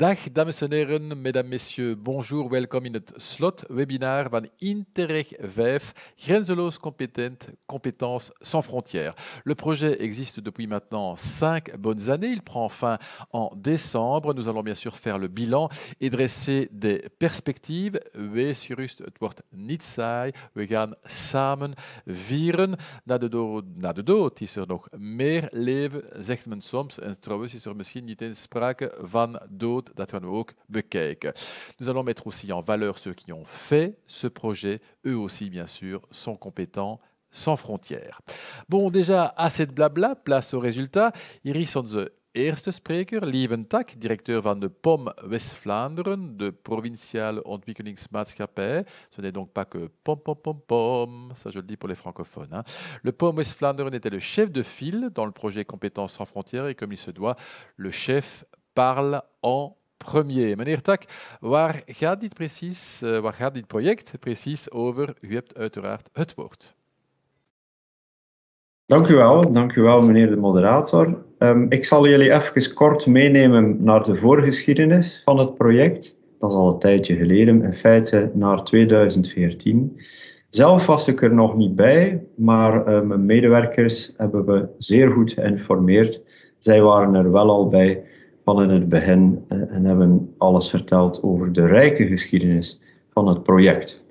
Dag dames en heren, mesdames, messieurs, bonjour, welkom in het slot-webinar van Interreg 5, Grenzeloos competent, compétences sans frontières. Le projet existe depuis maintenant cinq bonnes années, il prend fin en décembre. Nous allons bien sûr faire le bilan et dresser des perspectives. Wees gerust, het wordt niet saai. We gaan samen vieren. Na de, dood, na de dood is er nog meer leven, zegt men soms. En trouwens is er misschien niet eens sprake van dood Nous allons mettre aussi en valeur ceux qui ont fait ce projet. Eux aussi, bien sûr, sont compétents sans frontières. Bon, déjà, assez de blabla, place au résultat. Hier is onze eerste spreker, Lieven Tak, directeur van de POM West-Vlaanderen, de Provinciale Ontwikkelingsmaatschappij. Ce n'est donc pas que POM, POM, POM, POM, ça je le dis pour les francophones. Hein. Le POM West-Vlaanderen était le chef de file dans le projet Compétences sans frontières et comme il se doit, le chef parle en premier. Meneer Tak, waar gaat dit precies, uh, waar gaat dit project precies over? U hebt uiteraard het woord. Dank u wel, dank u wel meneer de moderator. Um, ik zal jullie even kort meenemen naar de voorgeschiedenis van het project. Dat is al een tijdje geleden, in feite naar 2014. Zelf was ik er nog niet bij, maar uh, mijn medewerkers hebben we zeer goed geïnformeerd. Zij waren er wel al bij van in het begin eh, en hebben alles verteld over de rijke geschiedenis van het project.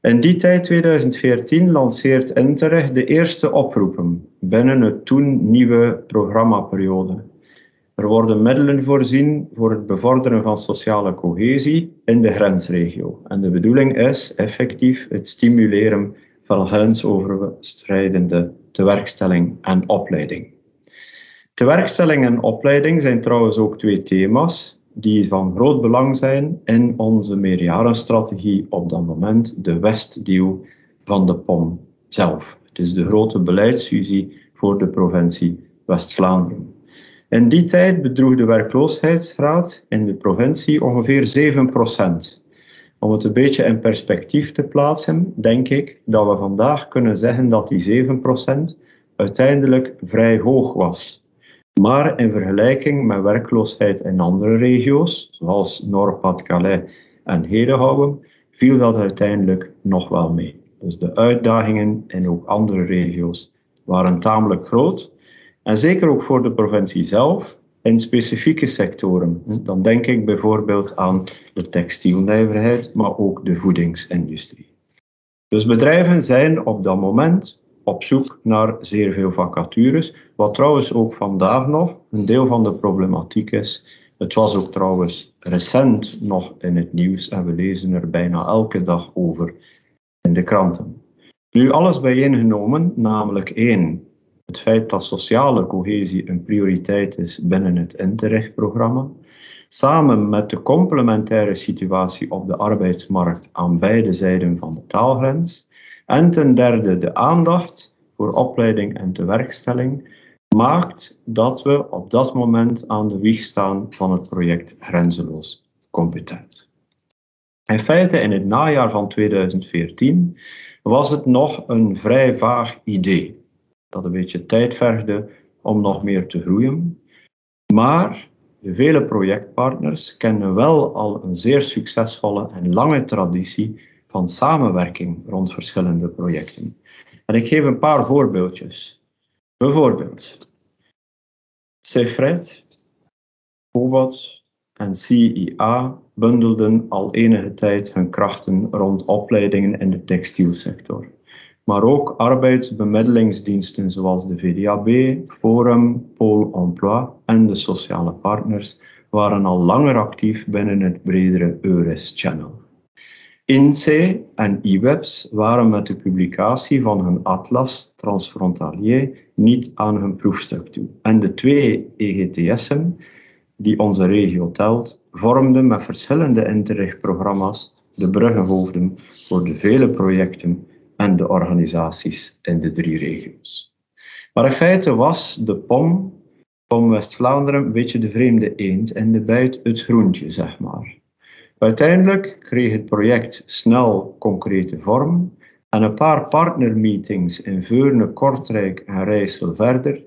In die tijd, 2014, lanceert Interreg de eerste oproepen binnen het toen nieuwe programmaperiode. Er worden middelen voorzien voor het bevorderen van sociale cohesie in de grensregio. En de bedoeling is effectief het stimuleren van grensoverschrijdende tewerkstelling en opleiding. Tewerkstelling en opleiding zijn trouwens ook twee thema's die van groot belang zijn in onze meerjarenstrategie op dat moment, de Westdeel van de POM zelf. Dus de grote beleidsvisie voor de provincie West-Vlaanderen. In die tijd bedroeg de werkloosheidsgraad in de provincie ongeveer 7%. Om het een beetje in perspectief te plaatsen, denk ik dat we vandaag kunnen zeggen dat die 7% uiteindelijk vrij hoog was. Maar in vergelijking met werkloosheid in andere regio's, zoals Noord-Pas-de-Calais en Hedehouwen, viel dat uiteindelijk nog wel mee. Dus de uitdagingen in ook andere regio's waren tamelijk groot. En zeker ook voor de provincie zelf, in specifieke sectoren. Dan denk ik bijvoorbeeld aan de textielnijverheid, maar ook de voedingsindustrie. Dus bedrijven zijn op dat moment op zoek naar zeer veel vacatures, wat trouwens ook vandaag nog een deel van de problematiek is. Het was ook trouwens recent nog in het nieuws en we lezen er bijna elke dag over in de kranten. Nu alles bijeengenomen, namelijk één, het feit dat sociale cohesie een prioriteit is binnen het Interreg-programma, samen met de complementaire situatie op de arbeidsmarkt aan beide zijden van de taalgrens, en ten derde, de aandacht voor opleiding en tewerkstelling maakt dat we op dat moment aan de wieg staan van het project Grenzeloos Competent. In feite, in het najaar van 2014 was het nog een vrij vaag idee, dat een beetje tijd vergde om nog meer te groeien. Maar de vele projectpartners kennen wel al een zeer succesvolle en lange traditie van samenwerking rond verschillende projecten. En ik geef een paar voorbeeldjes. Bijvoorbeeld, Cefred, Cobot en CIA bundelden al enige tijd hun krachten rond opleidingen in de textielsector. Maar ook arbeidsbemiddelingsdiensten zoals de VDAB, Forum, Pôle Emploi en de sociale partners waren al langer actief binnen het bredere EURES-channel. INSEE en IWEBS waren met de publicatie van hun atlas transfrontalier niet aan hun proefstuk toe. En de twee EGTS'en, die onze regio telt, vormden met verschillende Interreg-programma's de bruggenhoofden voor de vele projecten en de organisaties in de drie regio's. Maar in feite was de POM, POM West-Vlaanderen, een beetje de vreemde eend in de bijt, het groentje, zeg maar. Uiteindelijk kreeg het project snel concrete vorm en een paar partnermeetings in Veurne, Kortrijk en Rijssel verder,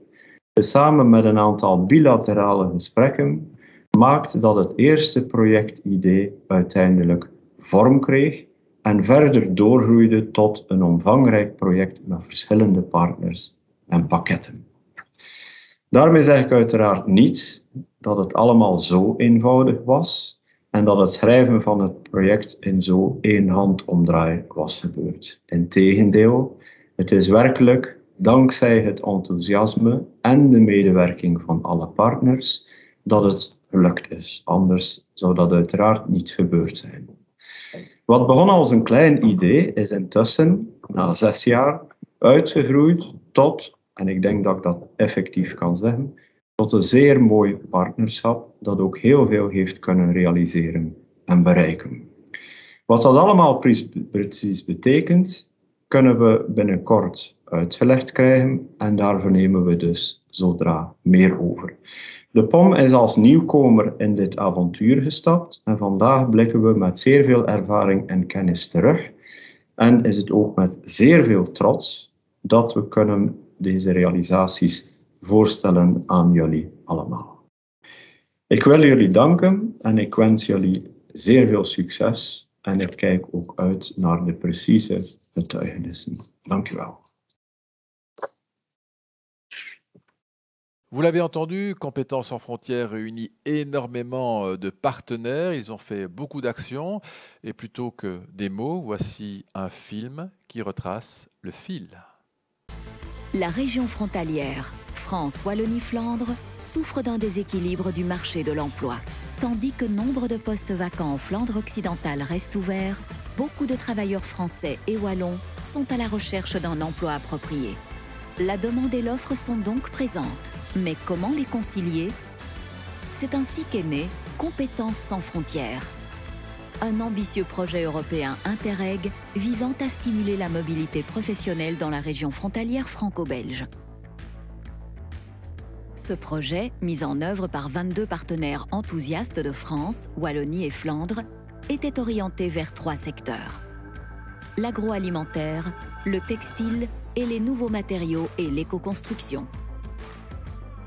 samen met een aantal bilaterale gesprekken, maakt dat het eerste projectidee uiteindelijk vorm kreeg en verder doorgroeide tot een omvangrijk project met verschillende partners en pakketten. Daarmee zeg ik uiteraard niet dat het allemaal zo eenvoudig was en dat het schrijven van het project in zo één handomdraai was gebeurd. Integendeel, het is werkelijk dankzij het enthousiasme en de medewerking van alle partners dat het gelukt is. Anders zou dat uiteraard niet gebeurd zijn. Wat begon als een klein idee, is intussen, na zes jaar, uitgegroeid tot, en ik denk dat ik dat effectief kan zeggen, tot een zeer mooi partnerschap dat ook heel veel heeft kunnen realiseren en bereiken. Wat dat allemaal precies betekent, kunnen we binnenkort uitgelegd krijgen en daar vernemen we dus zodra meer over. De POM is als nieuwkomer in dit avontuur gestapt en vandaag blikken we met zeer veel ervaring en kennis terug. En is het ook met zeer veel trots dat we kunnen deze realisaties voorstellen aan jullie allemaal. Ik wil jullie danken en ik wens jullie zeer veel succes en ik kijk ook uit naar de precieze getuigenissen. Dank u wel. Vous l'avez entendu, Compétences sans frontières réunit énormément euh, de partenaires, ils ont fait beaucoup d'actions, et plutôt que des mots, voici un film qui retrace le fil. La région frontalière, France, Wallonie-Flandre, souffre d'un déséquilibre du marché de l'emploi. Tandis que nombre de postes vacants en Flandre occidentale restent ouverts, beaucoup de travailleurs français et wallons sont à la recherche d'un emploi approprié. La demande et l'offre sont donc présentes. Mais comment les concilier? C'est ainsi qu'est né Compétences sans frontières, un ambitieux projet européen Interreg visant à stimuler la mobilité professionnelle dans la région frontalière franco-belge. Ce projet, mis en œuvre par 22 partenaires enthousiastes de France, Wallonie et Flandre, était orienté vers trois secteurs. L'agroalimentaire, le textile et les nouveaux matériaux et l'éco-construction.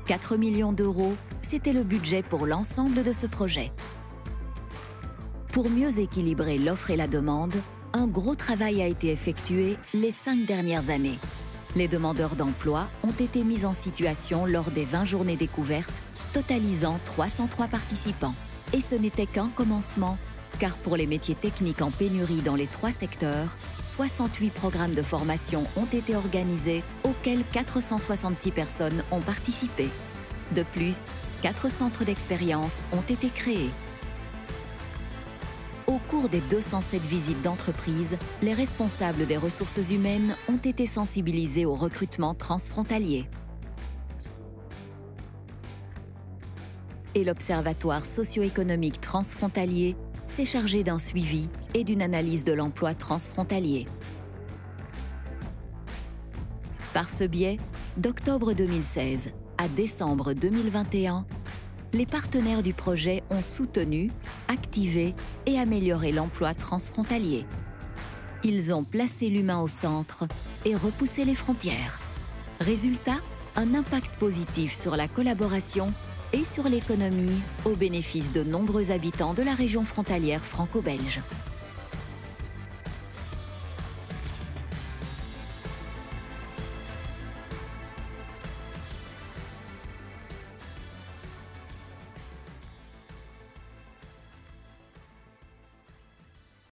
4 millions d'euros, c'était le budget pour l'ensemble de ce projet. Pour mieux équilibrer l'offre et la demande, un gros travail a été effectué les cinq dernières années. Les demandeurs d'emploi ont été mis en situation lors des 20 journées découvertes, totalisant 303 participants. Et ce n'était qu'un commencement, car pour les métiers techniques en pénurie dans les trois secteurs, 68 programmes de formation ont été organisés auxquels 466 personnes ont participé. De plus, quatre centres d'expérience ont été créés. Au cours des 207 visites d'entreprise, les responsables des ressources humaines ont été sensibilisés au recrutement transfrontalier. Et l'Observatoire socio-économique transfrontalier s'est chargé d'un suivi et d'une analyse de l'emploi transfrontalier. Par ce biais, d'octobre 2016 à décembre 2021, les partenaires du projet ont soutenu, activé et amélioré l'emploi transfrontalier. Ils ont placé l'humain au centre et repoussé les frontières. Résultat, un impact positif sur la collaboration et sur l'économie au bénéfice de nombreux habitants de la région frontalière franco-belge.